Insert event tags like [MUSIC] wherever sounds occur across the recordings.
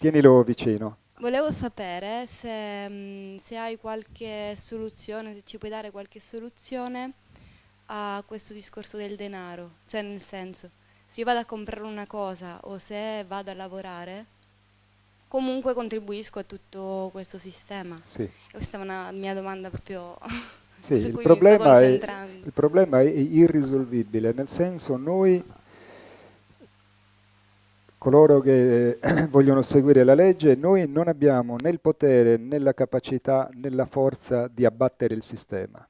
Tienilo vicino. Volevo sapere se, mm, se hai qualche soluzione, se ci puoi dare qualche soluzione a questo discorso del denaro. Cioè, nel senso, se io vado a comprare una cosa o se vado a lavorare, comunque contribuisco a tutto questo sistema. Sì. Questa è una mia domanda proprio Sì, [LAUGHS] il cui mi sto problema, è, il problema è irrisolvibile, nel senso noi, coloro che eh, [CLEARS THROAT] vogliono seguire la legge, noi non abbiamo né il potere né la capacità né la forza di abbattere il sistema.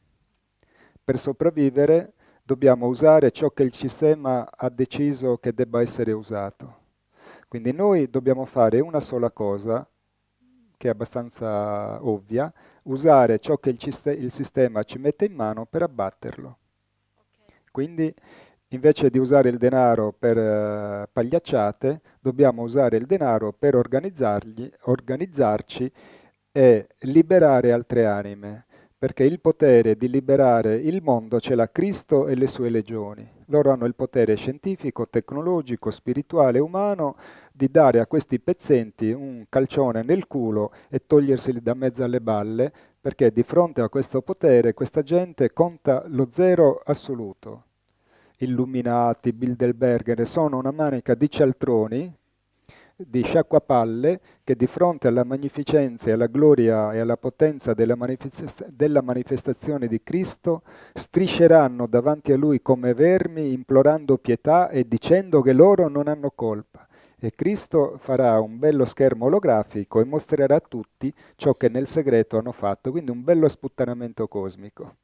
Per sopravvivere dobbiamo usare ciò che il sistema ha deciso che debba essere usato. Quindi noi dobbiamo fare una sola cosa, che è abbastanza ovvia, usare ciò che il, il sistema ci mette in mano per abbatterlo. Quindi invece di usare il denaro per eh, pagliacciate, dobbiamo usare il denaro per organizzarci e liberare altre anime, perché il potere di liberare il mondo ce l'ha Cristo e le sue legioni. Loro hanno il potere scientifico, tecnologico, spirituale, umano di dare a questi pezzenti un calcione nel culo e toglierseli da mezzo alle balle, perché di fronte a questo potere questa gente conta lo zero assoluto. Illuminati, Bilderberger, sono una manica di cialtroni, di sciacquapalle, che di fronte alla magnificenza e alla gloria e alla potenza della, manifest- della manifestazione di Cristo strisceranno davanti a Lui come vermi, implorando pietà e dicendo che loro non hanno colpa. E Cristo farà un bello schermo olografico e mostrerà a tutti ciò che nel segreto hanno fatto, quindi un bello sputtanamento cosmico.